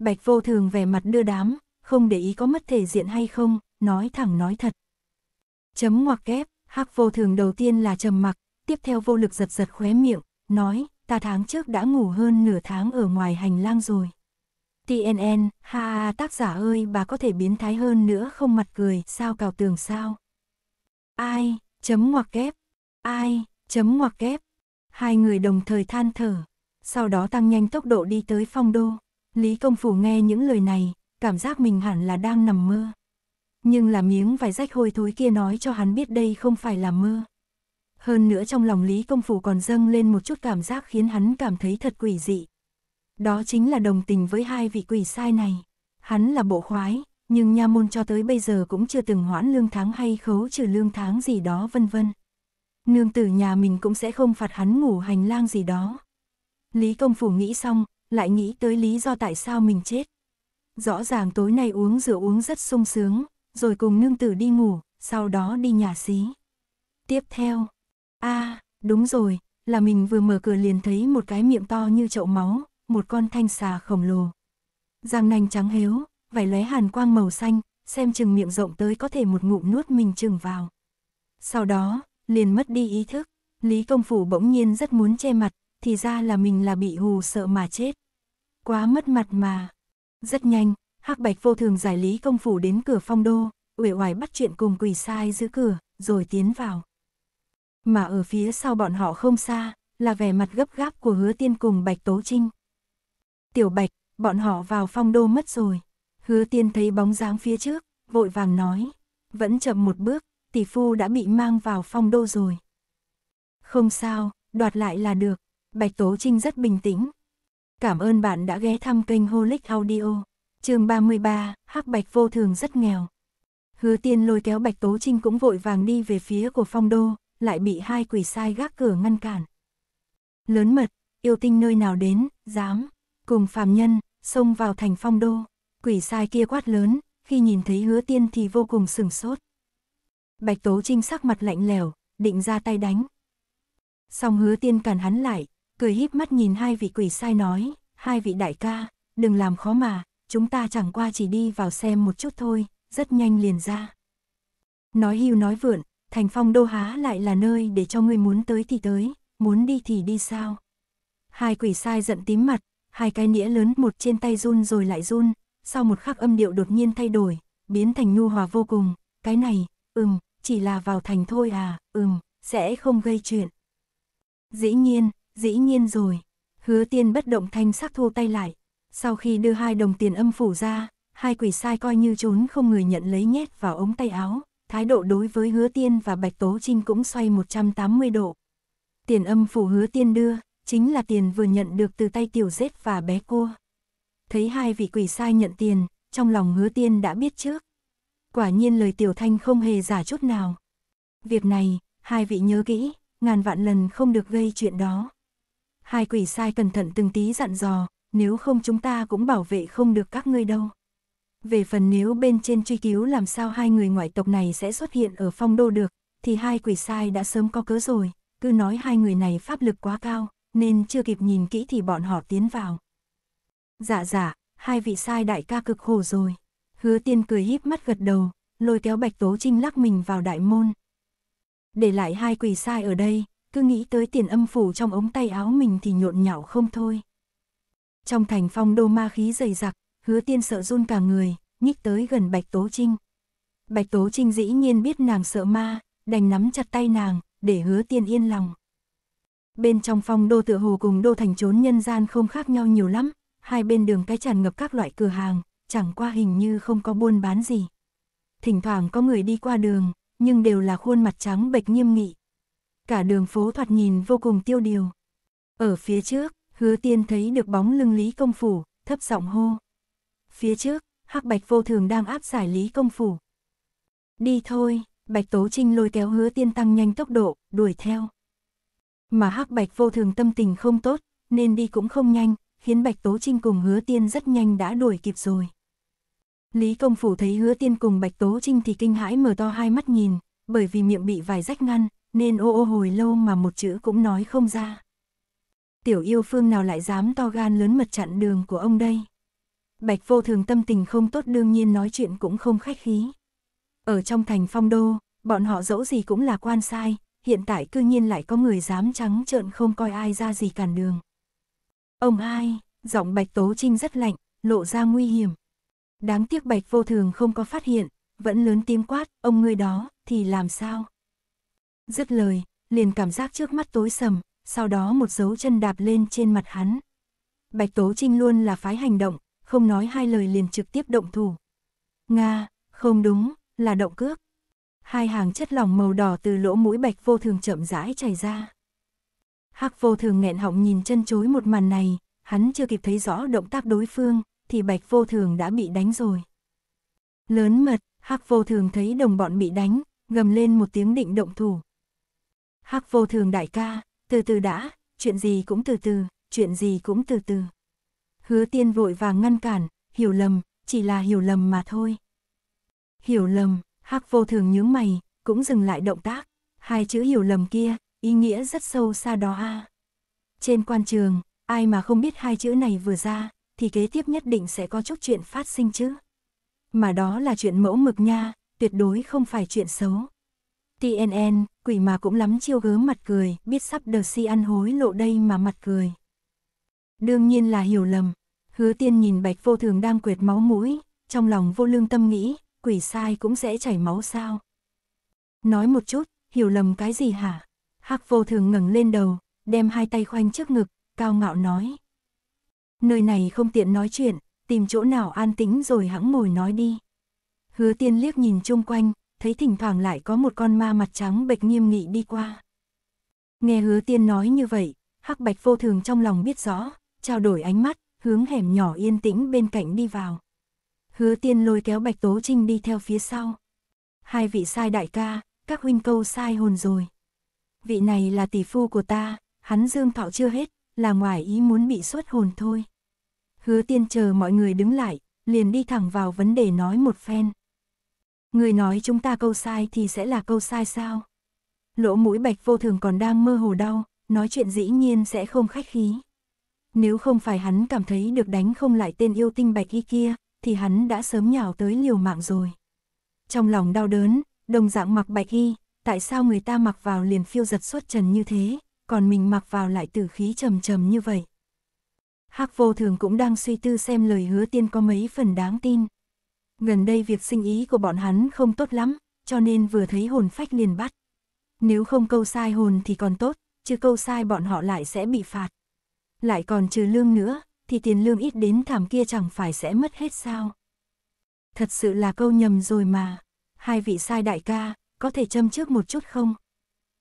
Bạch vô thường vẻ mặt đưa đám, không để ý có mất thể diện hay không, nói thẳng nói thật. Chấm ngoặc kép, hắc vô thường đầu tiên là trầm mặc, tiếp theo vô lực giật giật khóe miệng, nói, ta tháng trước đã ngủ hơn nửa tháng ở ngoài hành lang rồi. TNN, ha tác giả ơi bà có thể biến thái hơn nữa không mặt cười, sao cào tường sao? Ai, chấm ngoặc kép, ai, chấm ngoặc kép. Hai người đồng thời than thở, sau đó tăng nhanh tốc độ đi tới phong đô. Lý Công Phủ nghe những lời này, cảm giác mình hẳn là đang nằm mơ. Nhưng là miếng vải rách hôi thối kia nói cho hắn biết đây không phải là mơ. Hơn nữa trong lòng Lý Công Phủ còn dâng lên một chút cảm giác khiến hắn cảm thấy thật quỷ dị. Đó chính là đồng tình với hai vị quỷ sai này. Hắn là bộ khoái, nhưng nha môn cho tới bây giờ cũng chưa từng hoãn lương tháng hay khấu trừ lương tháng gì đó vân vân. Nương tử nhà mình cũng sẽ không phạt hắn ngủ hành lang gì đó. Lý Công Phủ nghĩ xong, lại nghĩ tới lý do tại sao mình chết. Rõ ràng tối nay uống rượu uống rất sung sướng, rồi cùng nương tử đi ngủ, sau đó đi nhà xí. Tiếp theo, a đúng rồi, là mình vừa mở cửa liền thấy một cái miệng to như chậu máu, một con thanh xà khổng lồ. Răng nanh trắng héo, vảy lóe hàn quang màu xanh, xem chừng miệng rộng tới có thể một ngụm nuốt mình chừng vào. Sau đó, liền mất đi ý thức, Lý Công Phủ bỗng nhiên rất muốn che mặt, thì ra là mình là bị hù sợ mà chết. Quá mất mặt mà. Rất nhanh, hắc bạch vô thường giải Lý Công Phủ đến cửa phong đô, uể oải bắt chuyện cùng quỷ sai giữ cửa, rồi tiến vào. Mà ở phía sau bọn họ không xa, là vẻ mặt gấp gáp của hứa tiên cùng Bạch Tố Trinh. Tiểu Bạch, bọn họ vào phong đô mất rồi. Hứa tiên thấy bóng dáng phía trước, vội vàng nói. Vẫn chậm một bước, tỷ phu đã bị mang vào phong đô rồi. Không sao, đoạt lại là được. Bạch Tố Trinh rất bình tĩnh. Cảm ơn bạn đã ghé thăm kênh Holic Audio. chương 33, Hắc Bạch vô thường rất nghèo. Hứa tiên lôi kéo Bạch Tố Trinh cũng vội vàng đi về phía của phong đô, lại bị hai quỷ sai gác cửa ngăn cản. Lớn mật, yêu tinh nơi nào đến, dám, cùng phàm nhân, xông vào thành phong đô. Quỷ sai kia quát lớn, khi nhìn thấy hứa tiên thì vô cùng sừng sốt. Bạch Tố Trinh sắc mặt lạnh lèo, định ra tay đánh. Song hứa tiên cản hắn lại, cười híp mắt nhìn hai vị quỷ sai nói, hai vị đại ca, đừng làm khó mà, chúng ta chẳng qua chỉ đi vào xem một chút thôi, rất nhanh liền ra. Nói hưu nói vượn, thành phong đô há lại là nơi để cho ngươi muốn tới thì tới, muốn đi thì đi sao. Hai quỷ sai giận tím mặt, hai cái nĩa lớn một trên tay run rồi lại run, sau một khắc âm điệu đột nhiên thay đổi, biến thành nhu hòa vô cùng, cái này, ừm, chỉ là vào thành thôi à, ừm, sẽ không gây chuyện. Dĩ nhiên, dĩ nhiên rồi. Hứa tiên bất động thanh sắc thu tay lại. Sau khi đưa hai đồng tiền âm phủ ra, hai quỷ sai coi như trốn không người nhận lấy nhét vào ống tay áo. Thái độ đối với hứa tiên và bạch tố trinh cũng xoay 180 độ. Tiền âm phủ hứa tiên đưa, chính là tiền vừa nhận được từ tay tiểu dết và bé cua. Thấy hai vị quỷ sai nhận tiền, trong lòng hứa tiên đã biết trước. Quả nhiên lời tiểu thanh không hề giả chút nào. Việc này, hai vị nhớ kỹ, ngàn vạn lần không được gây chuyện đó. Hai quỷ sai cẩn thận từng tí dặn dò, nếu không chúng ta cũng bảo vệ không được các ngươi đâu. Về phần nếu bên trên truy cứu làm sao hai người ngoại tộc này sẽ xuất hiện ở phong đô được, thì hai quỷ sai đã sớm có cớ rồi, cứ nói hai người này pháp lực quá cao, nên chưa kịp nhìn kỹ thì bọn họ tiến vào. Dạ dạ, hai vị sai đại ca cực khổ rồi. Hứa tiên cười híp mắt gật đầu, lôi kéo Bạch Tố Trinh lắc mình vào đại môn. Để lại hai quỷ sai ở đây, cứ nghĩ tới tiền âm phủ trong ống tay áo mình thì nhộn nhạo không thôi. Trong thành phong đô ma khí dày dặc, hứa tiên sợ run cả người, nhích tới gần Bạch Tố Trinh. Bạch Tố Trinh dĩ nhiên biết nàng sợ ma, đành nắm chặt tay nàng, để hứa tiên yên lòng. Bên trong phong đô tựa hồ cùng đô thành trốn nhân gian không khác nhau nhiều lắm, hai bên đường cái tràn ngập các loại cửa hàng, chẳng qua hình như không có buôn bán gì. Thỉnh thoảng có người đi qua đường, nhưng đều là khuôn mặt trắng bệch nghiêm nghị. Cả đường phố thoạt nhìn vô cùng tiêu điều. Ở phía trước, hứa tiên thấy được bóng lưng Lý Công Phủ, thấp giọng hô. Phía trước, hắc bạch vô thường đang áp giải Lý Công Phủ. Đi thôi, Bạch Tố Trinh lôi kéo hứa tiên tăng nhanh tốc độ, đuổi theo. Mà hắc bạch vô thường tâm tình không tốt, nên đi cũng không nhanh, khiến Bạch Tố Trinh cùng hứa tiên rất nhanh đã đuổi kịp rồi. Lý Công Phủ thấy hứa tiên cùng Bạch Tố Trinh thì kinh hãi mở to hai mắt nhìn, bởi vì miệng bị vài rách ngăn, nên ô ô hồi lâu mà một chữ cũng nói không ra. Tiểu yêu phương nào lại dám to gan lớn mật chặn đường của ông đây? Bạch vô thường tâm tình không tốt đương nhiên nói chuyện cũng không khách khí. Ở trong thành phong đô, bọn họ dẫu gì cũng là quan sai, hiện tại cư nhiên lại có người dám trắng trợn không coi ai ra gì cản đường. Ông ai, giọng bạch tố trinh rất lạnh, lộ ra nguy hiểm. Đáng tiếc bạch vô thường không có phát hiện, vẫn lớn tiếng quát, ông người đó, thì làm sao? Dứt lời, liền cảm giác trước mắt tối sầm, sau đó một dấu chân đạp lên trên mặt hắn. Bạch Tố Trinh luôn là phái hành động, không nói hai lời liền trực tiếp động thủ. Nga, không đúng, là động cước. Hai hàng chất lỏng màu đỏ từ lỗ mũi bạch vô thường chậm rãi chảy ra. Hắc vô thường nghẹn họng nhìn chân chối một màn này, hắn chưa kịp thấy rõ động tác đối phương, thì bạch vô thường đã bị đánh rồi. Lớn mật, hắc vô thường thấy đồng bọn bị đánh, gầm lên một tiếng định động thủ. Hắc vô thường đại ca, từ từ đã, chuyện gì cũng từ từ, chuyện gì cũng từ từ. Hứa tiên vội vàng ngăn cản, hiểu lầm, chỉ là hiểu lầm mà thôi. Hiểu lầm, hắc vô thường nhướng mày, cũng dừng lại động tác. Hai chữ hiểu lầm kia, ý nghĩa rất sâu xa đó a. Trên quan trường, ai mà không biết hai chữ này vừa ra, thì kế tiếp nhất định sẽ có chút chuyện phát sinh chứ. Mà đó là chuyện mẫu mực nha, tuyệt đối không phải chuyện xấu. TNN, quỷ mà cũng lắm chiêu gớm mặt cười, biết sắp đờ si ăn hối lộ đây mà mặt cười. Đương nhiên là hiểu lầm, hứa tiên nhìn bạch vô thường đang quệt máu mũi, trong lòng vô lương tâm nghĩ, quỷ sai cũng sẽ chảy máu sao. Nói một chút, hiểu lầm cái gì hả? Hắc vô thường ngẩng lên đầu, đem hai tay khoanh trước ngực, cao ngạo nói. Nơi này không tiện nói chuyện, tìm chỗ nào an tĩnh rồi hãng ngồi nói đi. Hứa tiên liếc nhìn chung quanh, thấy thỉnh thoảng lại có một con ma mặt trắng bệch nghiêm nghị đi qua. Nghe hứa tiên nói như vậy, hắc bạch vô thường trong lòng biết rõ, trao đổi ánh mắt, hướng hẻm nhỏ yên tĩnh bên cạnh đi vào. Hứa tiên lôi kéo bạch tố trinh đi theo phía sau. Hai vị sai đại ca, các huynh câu sai hồn rồi. Vị này là tỷ phu của ta, hắn dương thọ chưa hết, là ngoài ý muốn bị xuất hồn thôi. Hứa tiên chờ mọi người đứng lại, liền đi thẳng vào vấn đề nói một phen. Người nói chúng ta câu sai thì sẽ là câu sai sao? Lỗ mũi bạch vô thường còn đang mơ hồ đau, nói chuyện dĩ nhiên sẽ không khách khí. Nếu không phải hắn cảm thấy được đánh không lại tên yêu tinh bạch y kia, thì hắn đã sớm nhào tới liều mạng rồi. Trong lòng đau đớn, đồng dạng mặc bạch y, tại sao người ta mặc vào liền phiêu giật xuất trần như thế, còn mình mặc vào lại tử khí trầm trầm như vậy. Hắc vô thường cũng đang suy tư xem lời hứa tiên có mấy phần đáng tin. Gần đây việc sinh ý của bọn hắn không tốt lắm, cho nên vừa thấy hồn phách liền bắt. Nếu không câu sai hồn thì còn tốt, chứ câu sai bọn họ lại sẽ bị phạt. Lại còn trừ lương nữa, thì tiền lương ít đến thảm kia chẳng phải sẽ mất hết sao. Thật sự là câu nhầm rồi mà. Hai vị sai đại ca, có thể châm trước một chút không?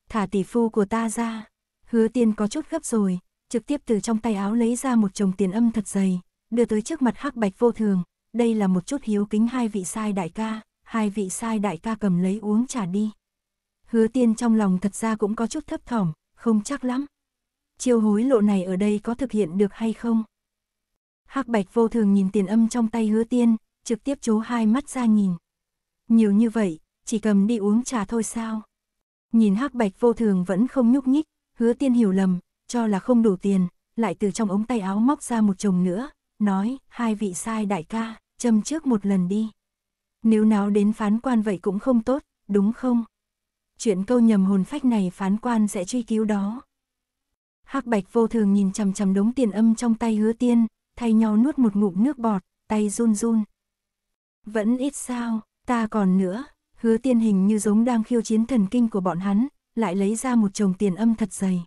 Thả tỷ phu của ta ra. Hứa tiên có chút gấp rồi, trực tiếp từ trong tay áo lấy ra một chồng tiền âm thật dày, đưa tới trước mặt hắc bạch vô thường, đây là một chút hiếu kính hai vị sai đại ca, hai vị sai đại ca cầm lấy uống trà đi. Hứa tiên trong lòng thật ra cũng có chút thấp thỏm, không chắc lắm. Chiêu hối lộ này ở đây có thực hiện được hay không? hắc bạch vô thường nhìn tiền âm trong tay hứa tiên, trực tiếp chố hai mắt ra nhìn. Nhiều như vậy, chỉ cầm đi uống trà thôi sao? Nhìn hắc bạch vô thường vẫn không nhúc nhích, hứa tiên hiểu lầm, cho là không đủ tiền, lại từ trong ống tay áo móc ra một chồng nữa, nói, hai vị sai đại ca, châm trước một lần đi. Nếu nào đến phán quan vậy cũng không tốt, đúng không? Chuyện câu nhầm hồn phách này phán quan sẽ truy cứu đó. hắc bạch vô thường nhìn chằm chằm đống tiền âm trong tay hứa tiên, thay nhau nuốt một ngụm nước bọt, tay run run. Vẫn ít sao, ta còn nữa, hứa tiên hình như giống đang khiêu chiến thần kinh của bọn hắn, lại lấy ra một chồng tiền âm thật dày.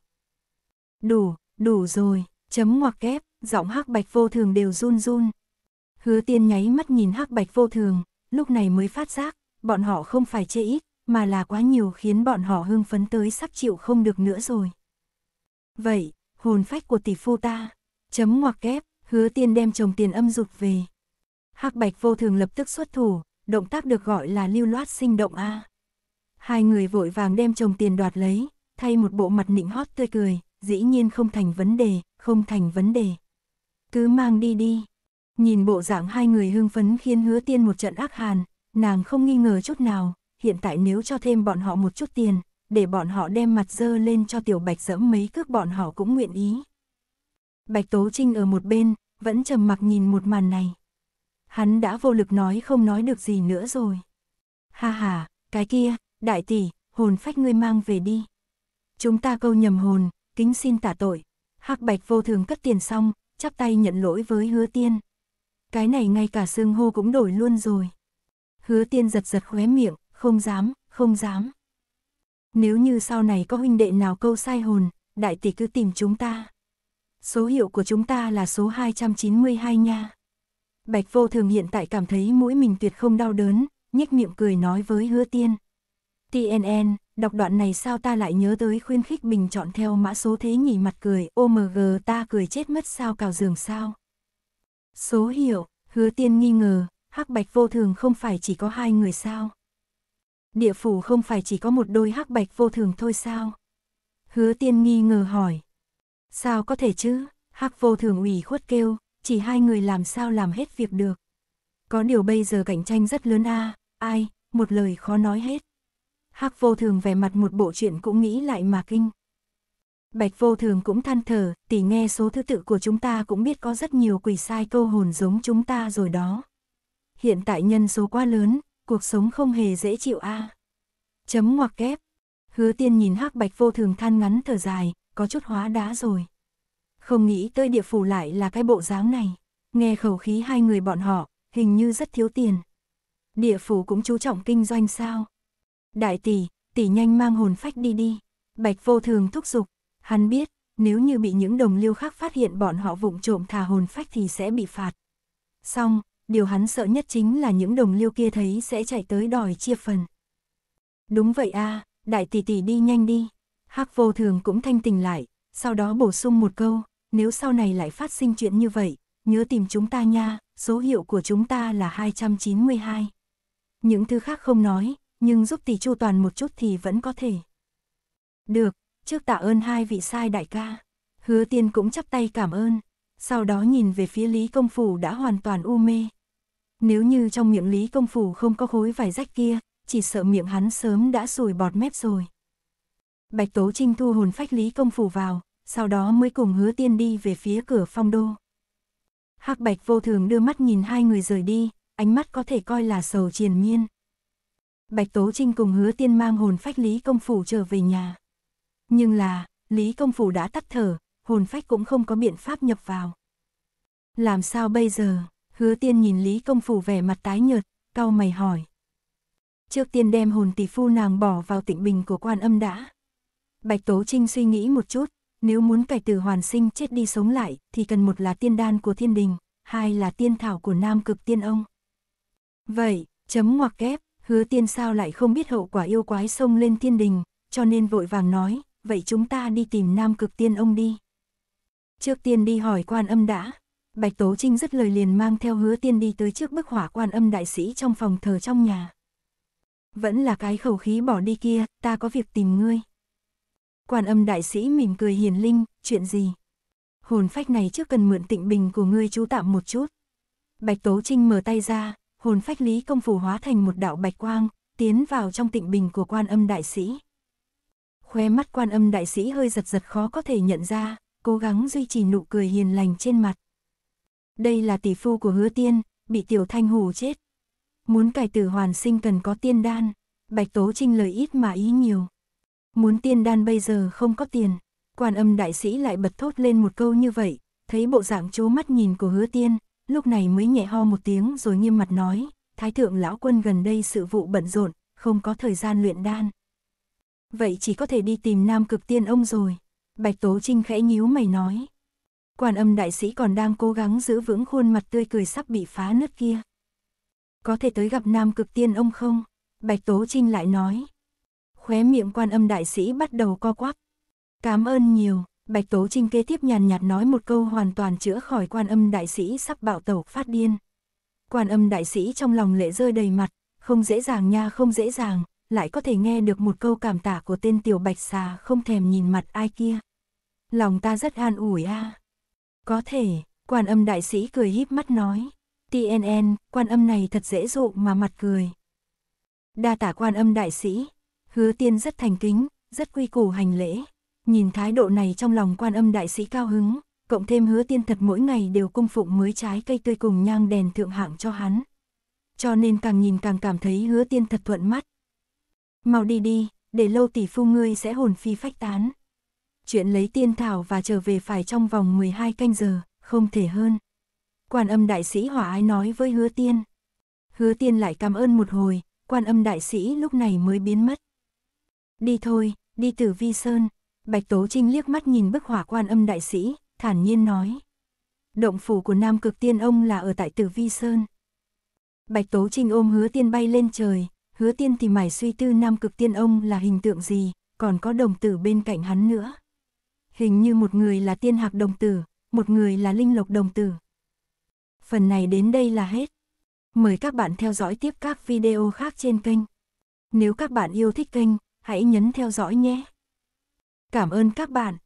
Đủ, đủ rồi, chấm ngoặc kép, giọng hắc bạch vô thường đều run run. Hứa tiên nháy mắt nhìn hắc bạch vô thường, lúc này mới phát giác, bọn họ không phải chê ít, mà là quá nhiều khiến bọn họ hưng phấn tới sắp chịu không được nữa rồi. Vậy, hồn phách của tỷ phu ta, chấm ngoặc kép, hứa tiên đem chồng tiền âm rụt về. hắc bạch vô thường lập tức xuất thủ, động tác được gọi là lưu loát sinh động A. Hai người vội vàng đem chồng tiền đoạt lấy, thay một bộ mặt nịnh hót tươi cười, dĩ nhiên không thành vấn đề, không thành vấn đề. Cứ mang đi đi. Nhìn bộ dạng hai người hưng phấn khiến hứa tiên một trận ác hàn, nàng không nghi ngờ chút nào, hiện tại nếu cho thêm bọn họ một chút tiền, để bọn họ đem mặt dơ lên cho tiểu bạch dẫm mấy cước bọn họ cũng nguyện ý. Bạch Tố Trinh ở một bên, vẫn trầm mặc nhìn một màn này. Hắn đã vô lực nói không nói được gì nữa rồi. Ha ha, cái kia, đại tỷ, hồn phách ngươi mang về đi. Chúng ta câu nhầm hồn, kính xin tả tội. hắc bạch vô thường cất tiền xong, chắp tay nhận lỗi với hứa tiên. Cái này ngay cả xương hô cũng đổi luôn rồi. Hứa tiên giật giật khóe miệng, không dám, không dám. Nếu như sau này có huynh đệ nào câu sai hồn, đại tỷ cứ tìm chúng ta. Số hiệu của chúng ta là số 292 nha. Bạch vô thường hiện tại cảm thấy mũi mình tuyệt không đau đớn, nhếch miệng cười nói với hứa tiên. TNN, đọc đoạn này sao ta lại nhớ tới khuyên khích bình chọn theo mã số thế nhỉ mặt cười, OMG ta cười chết mất sao cào giường sao. Số hiệu, hứa tiên nghi ngờ, hắc bạch vô thường không phải chỉ có hai người sao. Địa phủ không phải chỉ có một đôi hắc bạch vô thường thôi sao. Hứa tiên nghi ngờ hỏi. Sao có thể chứ, hắc vô thường ủy khuất kêu, chỉ hai người làm sao làm hết việc được. Có điều bây giờ cạnh tranh rất lớn a ai, một lời khó nói hết hắc vô thường vẻ mặt một bộ chuyện cũng nghĩ lại mà kinh. Bạch vô thường cũng than thở, tỷ nghe số thứ tự của chúng ta cũng biết có rất nhiều quỷ sai câu hồn giống chúng ta rồi đó. Hiện tại nhân số quá lớn, cuộc sống không hề dễ chịu a. Chấm ngoặc kép. Hứa tiên nhìn hắc bạch vô thường than ngắn thở dài, có chút hóa đá rồi. Không nghĩ tới địa phủ lại là cái bộ dáng này. Nghe khẩu khí hai người bọn họ, hình như rất thiếu tiền. Địa phủ cũng chú trọng kinh doanh sao? Đại tỷ, tỷ nhanh mang hồn phách đi đi. Bạch vô thường thúc giục. Hắn biết, nếu như bị những đồng liêu khác phát hiện bọn họ vụng trộm thả hồn phách thì sẽ bị phạt. Xong, điều hắn sợ nhất chính là những đồng liêu kia thấy sẽ chạy tới đòi chia phần. Đúng vậy a đại tỷ tỷ đi nhanh đi. Hắc vô thường cũng thanh tình lại, sau đó bổ sung một câu, nếu sau này lại phát sinh chuyện như vậy, nhớ tìm chúng ta nha, số hiệu của chúng ta là 292. Những thứ khác không nói, nhưng giúp tỷ chu toàn một chút thì vẫn có thể. Được, trước tạ ơn hai vị sai đại ca. Hứa tiên cũng chắp tay cảm ơn, sau đó nhìn về phía Lý Công Phủ đã hoàn toàn u mê. Nếu như trong miệng Lý Công Phủ không có khối vải rách kia, chỉ sợ miệng hắn sớm đã sùi bọt mép rồi. Bạch Tố Trinh thu hồn phách Lý Công Phủ vào, sau đó mới cùng hứa tiên đi về phía cửa phong đô. Hắc Bạch vô thường đưa mắt nhìn hai người rời đi, ánh mắt có thể coi là sầu triền miên. Bạch Tố Trinh cùng hứa tiên mang hồn phách Lý Công Phủ trở về nhà. Nhưng là, Lý Công Phủ đã tắt thở, hồn phách cũng không có biện pháp nhập vào. Làm sao bây giờ? Hứa tiên nhìn Lý Công Phủ vẻ mặt tái nhợt, cau mày hỏi. Trước tiên đem hồn tỷ phu nàng bỏ vào tịnh bình của quan âm đã. Bạch Tố Trinh suy nghĩ một chút, nếu muốn cải tử hoàn sinh chết đi sống lại, thì cần một là tiên đan của thiên đình, hai là tiên thảo của nam cực tiên ông. Vậy, chấm ngoặc kép, hứa tiên sao lại không biết hậu quả yêu quái sông lên thiên đình, cho nên vội vàng nói, vậy chúng ta đi tìm nam cực tiên ông đi. Trước tiên đi hỏi quan âm đã. Bạch Tố Trinh dứt lời liền mang theo hứa tiên đi tới trước bức hỏa quan âm đại sĩ trong phòng thờ trong nhà. Vẫn là cái khẩu khí bỏ đi kia, ta có việc tìm ngươi. Quan âm đại sĩ mỉm cười hiền linh, chuyện gì? Hồn phách này trước cần mượn tịnh bình của ngươi chú tạm một chút. Bạch Tố Trinh mở tay ra, hồn phách lý công phủ hóa thành một đạo bạch quang, tiến vào trong tịnh bình của quan âm đại sĩ. Khóe mắt quan âm đại sĩ hơi giật giật khó có thể nhận ra, cố gắng duy trì nụ cười hiền lành trên mặt. Đây là tỷ phu của hứa tiên, bị tiểu thanh hù chết. Muốn cải tử hoàn sinh cần có tiên đan, bạch tố trinh lời ít mà ý nhiều. Muốn tiên đan bây giờ không có tiền, quan âm đại sĩ lại bật thốt lên một câu như vậy, thấy bộ dạng chố mắt nhìn của hứa tiên, lúc này mới nhẹ ho một tiếng rồi nghiêm mặt nói, thái thượng lão quân gần đây sự vụ bận rộn, không có thời gian luyện đan. Vậy chỉ có thể đi tìm nam cực tiên ông rồi. Bạch Tố Trinh khẽ nhíu mày nói. Quan âm đại sĩ còn đang cố gắng giữ vững khuôn mặt tươi cười sắp bị phá nứt kia. Có thể tới gặp nam cực tiên ông không? Bạch Tố Trinh lại nói. Khóe miệng quan âm đại sĩ bắt đầu co quắp. Cảm ơn nhiều, Bạch Tố Trinh kế tiếp nhàn nhạt nói một câu hoàn toàn chữa khỏi quan âm đại sĩ sắp bạo tẩu phát điên. Quan âm đại sĩ trong lòng lệ rơi đầy mặt, không dễ dàng nha không dễ dàng, lại có thể nghe được một câu cảm tả của tên tiểu bạch xà không thèm nhìn mặt ai kia. Lòng ta rất an ủi a. Có thể, quan âm đại sĩ cười híp mắt nói. TNN, quan âm này thật dễ dụ mà mặt cười. Đa tả quan âm đại sĩ, hứa tiên rất thành kính, rất quy củ hành lễ. Nhìn thái độ này trong lòng quan âm đại sĩ cao hứng, cộng thêm hứa tiên thật mỗi ngày đều cung phụng mới trái cây tươi cùng nhang đèn thượng hạng cho hắn. Cho nên càng nhìn càng cảm thấy hứa tiên thật thuận mắt. Mau đi đi, để lâu tỷ phu ngươi sẽ hồn phi phách tán. Chuyện lấy tiên thảo và trở về phải trong vòng 12 canh giờ, không thể hơn. Quan âm đại sĩ hỏa ái nói với hứa tiên. Hứa tiên lại cảm ơn một hồi, quan âm đại sĩ lúc này mới biến mất. Đi thôi, đi tử vi sơn. Bạch Tố Trinh liếc mắt nhìn bức hỏa quan âm đại sĩ, thản nhiên nói. Động phủ của Nam Cực Tiên ông là ở tại Tử Vi Sơn. Bạch Tố Trinh ôm hứa tiên bay lên trời, hứa tiên thì mải suy tư Nam Cực Tiên ông là hình tượng gì, còn có đồng tử bên cạnh hắn nữa. Hình như một người là tiên hạc đồng tử, một người là linh lộc đồng tử. Phần này đến đây là hết. Mời các bạn theo dõi tiếp các video khác trên kênh. Nếu các bạn yêu thích kênh, hãy nhấn theo dõi nhé. Cảm ơn các bạn.